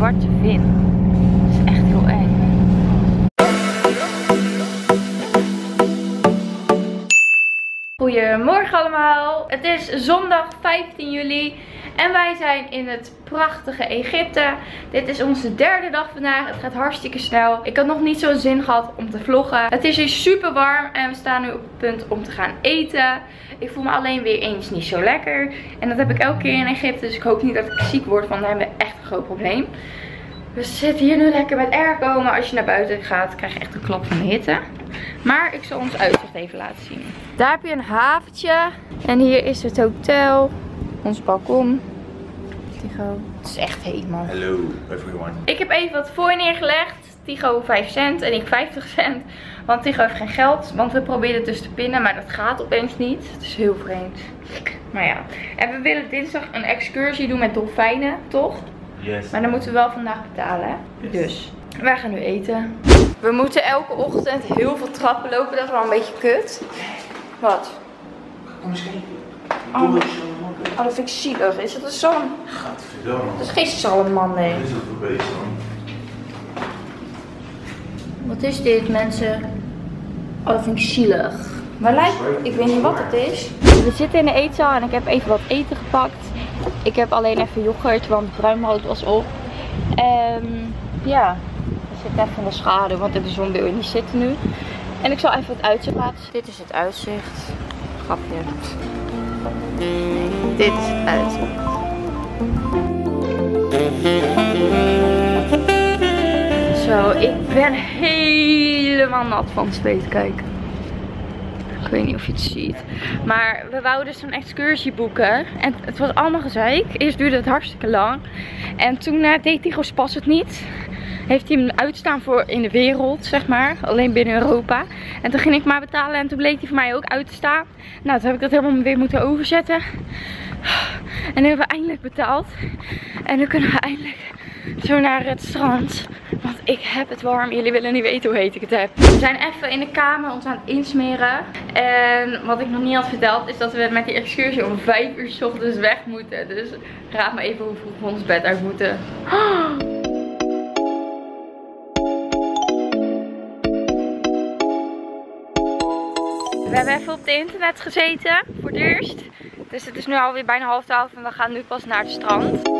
zwarte vin. Dat is echt heel eng. Goedemorgen allemaal. Het is zondag 15 juli en wij zijn in het prachtige Egypte. Dit is onze derde dag vandaag. Het gaat hartstikke snel. Ik had nog niet zo'n zin gehad om te vloggen. Het is hier super warm en we staan nu op het punt om te gaan eten. Ik voel me alleen weer eens niet zo lekker. En dat heb ik elke keer in Egypte. Dus ik hoop niet dat ik ziek word, want dan hebben we echt een groot probleem. We zitten hier nu lekker met airco. Maar als je naar buiten gaat, krijg je echt een klap van de hitte. Maar ik zal ons uitzicht even laten zien. Daar heb je een haventje. En hier is het hotel. Ons balkon. Tigo. Het is echt heet man. Hello everyone. Ik heb even wat voor neergelegd. Tigo 5 cent en ik 50 cent. Want Tigo heeft geen geld. Want we proberen het dus te pinnen. Maar dat gaat opeens niet. Het is heel vreemd. Maar ja. En we willen dinsdag een excursie doen met dolfijnen. Toch? Yes. Maar dan moeten we wel vandaag betalen. Hè? Yes. Dus wij gaan nu eten. We moeten elke ochtend heel veel trappen lopen. Dat is wel een beetje kut. Wat? Kom eens kijken. Oh. Oh, dat vind ik zielig. Is dat een zalm? Gadverdamme. Dat is geen zalmman, nee. Wat is dat voor beest dan? Wat is dit, mensen? Oh, dat vind ik zielig. Maar lijkt, ik weet niet wat het is. We zitten in de eetzaal en ik heb even wat eten gepakt. Ik heb alleen even yoghurt, want bruinbrood was op. En ja, er zit even in de schaduw, want in de zon wil je niet zitten nu. En ik zal even het uitzicht laten zien. Dit is het uitzicht. Grapje. Dit is het uitzicht. Zo, ik ben helemaal nat van zweet, kijk. Weet niet of je het ziet. Maar we wouden dus zo'n excursie boeken. En het was allemaal gezeik. Eerst duurde het hartstikke lang. En toen uh, deed Tigos pas het niet. Heeft hij hem uitstaan voor in de wereld, zeg maar. Alleen binnen Europa. En toen ging ik maar betalen. En toen bleek hij voor mij ook uit te staan. Nou, toen heb ik dat helemaal weer moeten overzetten. En nu hebben we eindelijk betaald. En nu kunnen we eindelijk zo naar het strand. Want ik heb het warm. Jullie willen niet weten hoe heet ik het heb. We zijn even in de kamer ons aan het insmeren. En wat ik nog niet had verteld is dat we met die excursie om 5 uur 's ochtends weg moeten. Dus raad me even hoe vroeg we ons bed uit moeten. We hebben even op het internet gezeten voor het eerst. Dus het is nu alweer bijna half twaalf en we gaan nu pas naar het strand.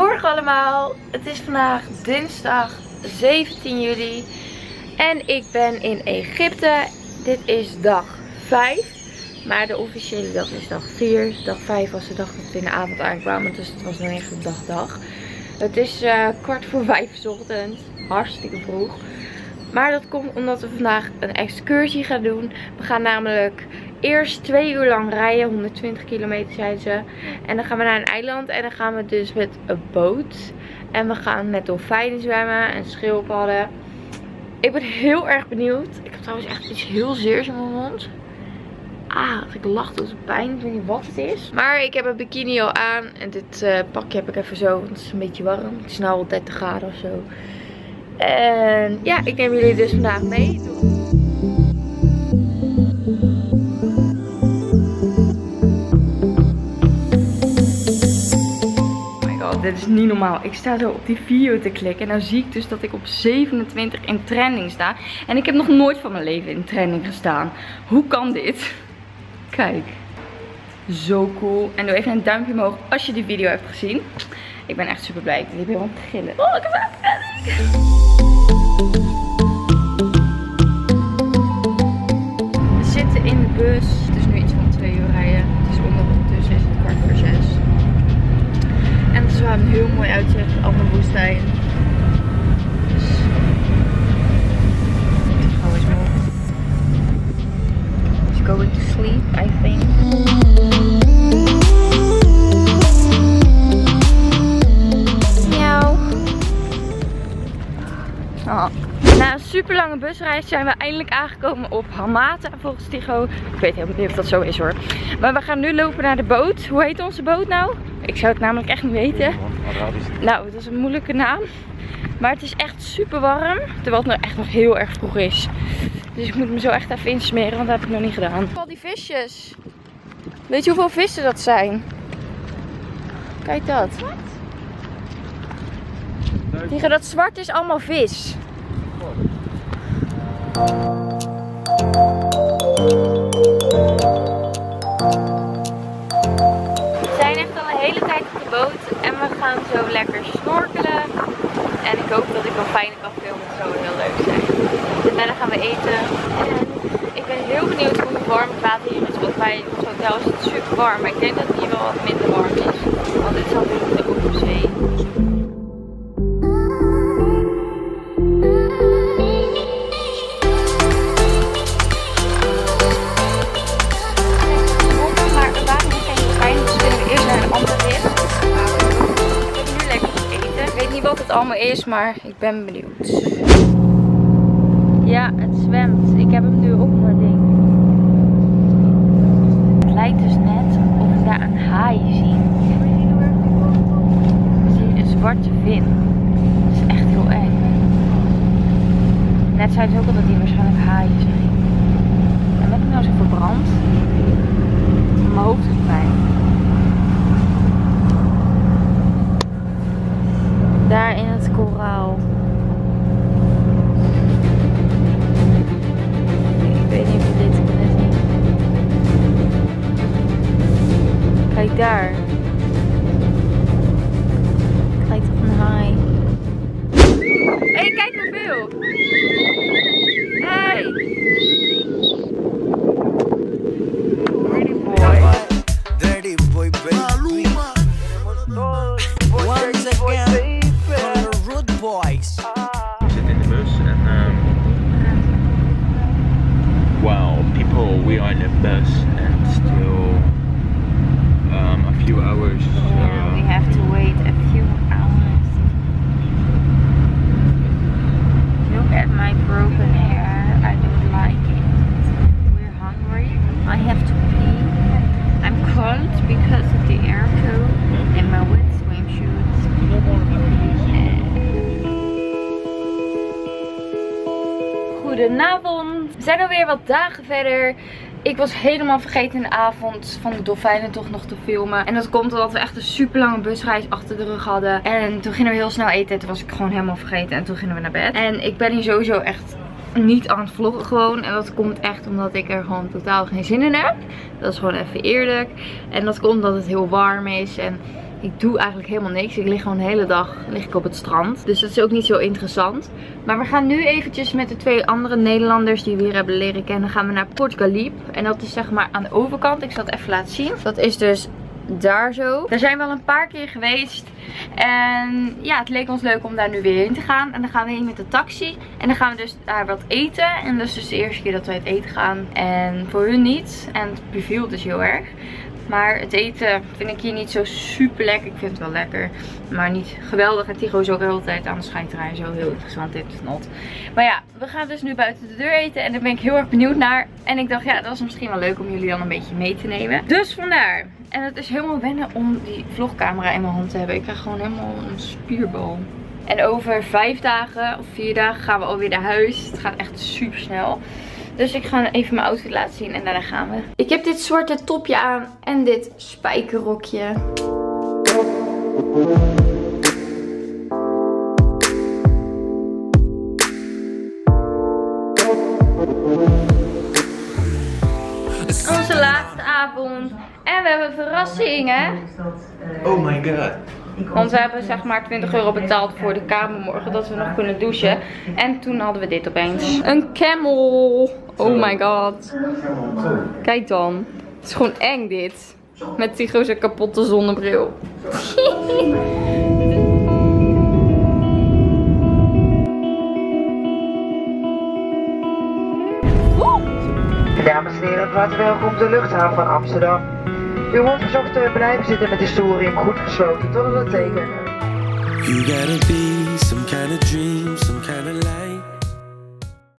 Goedemorgen allemaal. Het is vandaag dinsdag 17 juli. En ik ben in Egypte. Dit is dag 5. Maar de officiële dag is dag 4. Dag 5 was de dag dat we in de avond aankwamen. Dus het was nog echt een dag dag. Het is eh, kwart voor 5 's ochtends. Hartstikke vroeg. Maar dat komt omdat we vandaag een excursie gaan doen. We gaan namelijk eerst twee uur lang rijden. 120 kilometer zijn ze. En dan gaan we naar een eiland. En dan gaan we dus met een boot. En we gaan met dolfijnen zwemmen. En schildpadden. Ik ben heel erg benieuwd. Ik heb trouwens echt iets heel zeers in mijn mond. Ah, ik lach door de pijn. Ik weet niet wat het is. Maar ik heb een bikini al aan. En dit eh, pakje heb ik even zo. Want het is een beetje warm. Het is nou al 30 graden of zo. En ja, ik neem jullie dus vandaag mee. Dit is niet normaal. Ik sta zo op die video te klikken. En dan zie ik dus dat ik op 27 in trending sta. En ik heb nog nooit van mijn leven in trending gestaan. Hoe kan dit? Kijk. Zo cool. En doe even een duimpje omhoog als je die video hebt gezien. Ik ben echt super blij. Ik liep helemaal te gillen. Oh, ik heb trending. We zitten in de bus. een heel mooi uitzicht op de woestijn. Dus is always mooi. Going to sleep, I think. Meow. Oh. Ah super lange busreis zijn we eindelijk aangekomen op Hamata volgens Tigo. Ik weet helemaal niet of dat zo is hoor. Maar we gaan nu lopen naar de boot. Hoe heet onze boot nou? Ik zou het namelijk echt niet weten. Nou, dat is een moeilijke naam. Maar het is echt super warm. Terwijl het nog echt nog heel erg vroeg is. Dus ik moet me zo echt even insmeren, want dat heb ik nog niet gedaan. Al die visjes. Weet je hoeveel vissen dat zijn? Kijk dat. Tegen dat zwart is allemaal vis. We zijn echt al een hele tijd op de boot en we gaan zo lekker snorkelen. En ik hoop dat ik een fijne kan filmen. Het zou heel leuk zijn. En dan gaan we eten. En ik ben heel benieuwd hoe warm het water hier is. Want bij ons hotel is het super warm. Maar ik denk dat het hier wel wat minder warm maar ik ben benieuwd. Ja, het zwemt. Ik heb hem nu op mijn ding. Het lijkt dus net of we daar een haai zien. Een zwarte vin. Dat is echt heel eng. Net zeiden ze ook al dat die waarschijnlijk haaien zijn. Kijk daar. Kijk toch een haai. Hé, hey, kijk hoeveel. Hey. Pretty boy. Dirty boy, baby. Once again, from the Root Boys. We zitten in de bus en um, wow, people, we are in the bus We zijn alweer wat dagen verder. Ik was helemaal vergeten in de avond van de dolfijnen toch nog te filmen. En dat komt omdat we echt een super lange busreis achter de rug hadden. En toen gingen we heel snel eten. Toen was ik gewoon helemaal vergeten. En toen gingen we naar bed. En ik ben hier sowieso echt niet aan het vloggen gewoon. En dat komt echt omdat ik er gewoon totaal geen zin in heb. Dat is gewoon even eerlijk. En dat komt omdat het heel warm is. En ik doe eigenlijk helemaal niks. Ik lig gewoon de hele dag lig ik op het strand. Dus dat is ook niet zo interessant. Maar we gaan nu eventjes met de twee andere Nederlanders die we hier hebben leren kennen. Gaan we naar Port Galip. En dat is zeg maar aan de overkant. Ik zal het even laten zien. Dat is dus daar zo. Daar zijn we al een paar keer geweest. En ja, het leek ons leuk om daar nu weer heen te gaan. En dan gaan we heen met de taxi. En dan gaan we dus daar wat eten. En dat is dus de eerste keer dat we uit eten gaan. En voor hun niet. En het beviel dus heel erg. Maar het eten vind ik hier niet zo super lekker. Ik vind het wel lekker. Maar niet geweldig. En Tigo is ook de tijd aan de scheiterij. Zo heel interessant dit is not. Maar ja, we gaan dus nu buiten de deur eten. En daar ben ik heel erg benieuwd naar. En ik dacht, ja, dat is misschien wel leuk om jullie dan een beetje mee te nemen. Dus vandaar. En het is helemaal wennen om die vlogcamera in mijn hand te hebben. Ik krijg gewoon helemaal een spierbal. En over vijf dagen of vier dagen gaan we alweer naar huis. Het gaat echt super snel. Dus ik ga even mijn outfit laten zien en daarna gaan we. Ik heb dit zwarte topje aan en dit spijkerrokje. Onze laatste avond. En we hebben verrassingen. Oh my god. Want we hebben zeg maar 20 euro betaald voor de kamer morgen. Dat we nog kunnen douchen. En toen hadden we dit opeens. Een camel. Oh my god. Kijk dan. Het is gewoon eng dit. Met Tigo zijn kapotte zonnebril. Dames en heren, welkom op de luchthaven van Amsterdam. U wordt verzocht te blijven zitten met historium goed gesloten tot het tekenen. You some kind of some kind of.